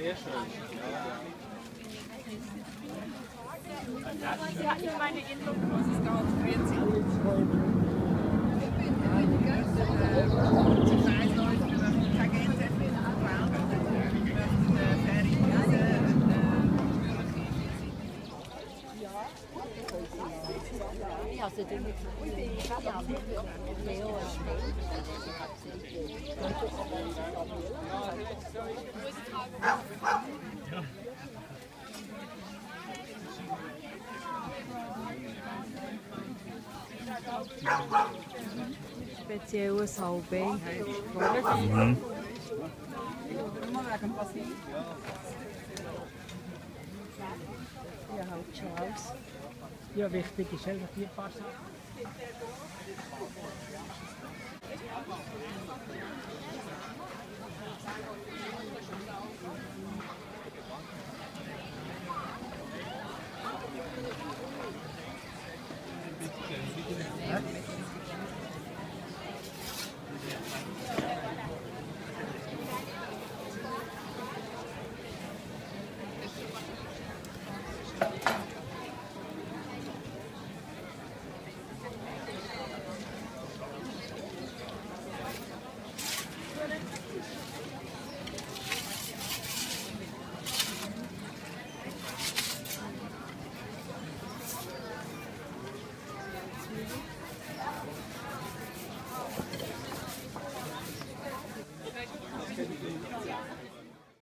Sehr schön. Sie hat nicht meine gehabt, Ja, also den ja, Leo Speziell ein Salbein. Mhm. Ja, halt schon aus. Ja, wichtig ist einfach die paar.